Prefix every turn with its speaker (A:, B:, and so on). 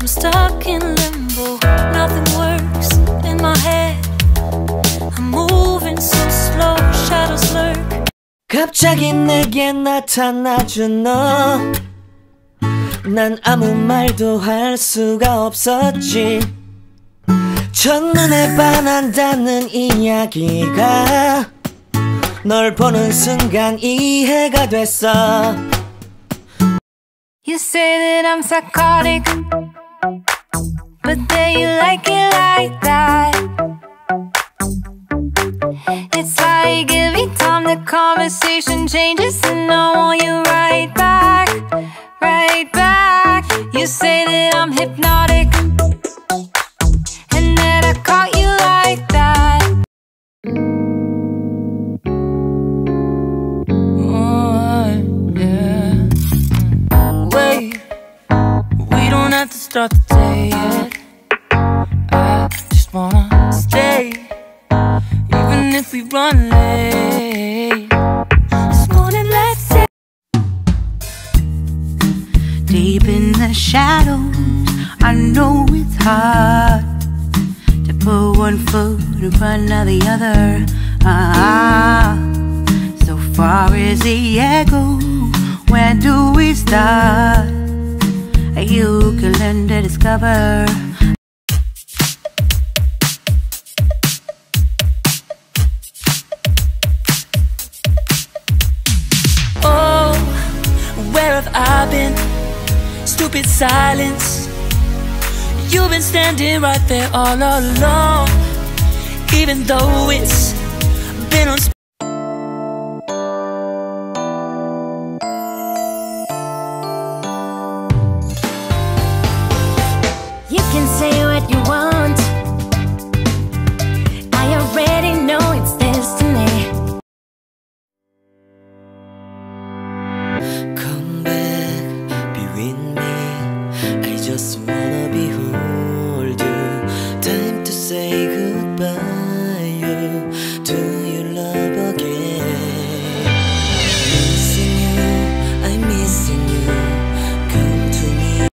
A: I'm stuck in limbo, nothing works in my head. I'm moving so slow, shadows lurk.
B: 갑자기 내게 나타나준 너. 난 아무 말도 할 수가 없었지. 첫눈에 반한다는 이야기가 널 보는 순간 이해가 됐어.
A: You say that I'm psychotic. But then you like it like that. It's like every time the conversation changes, and I want you right back, right back. You say that I'm hypnotic, and that I caught you like that.
C: Have to start the day yet. I just wanna stay, even if we run late.
A: This morning, let's say.
D: Deep in the shadows, I know it's hard to put one foot in front of the other. Ah, so far as the echo, where do we start? You can learn to discover.
C: Oh, where have I been? Stupid silence. You've been standing right there all along, even though it's.
B: just wanna behold you. Time to say goodbye.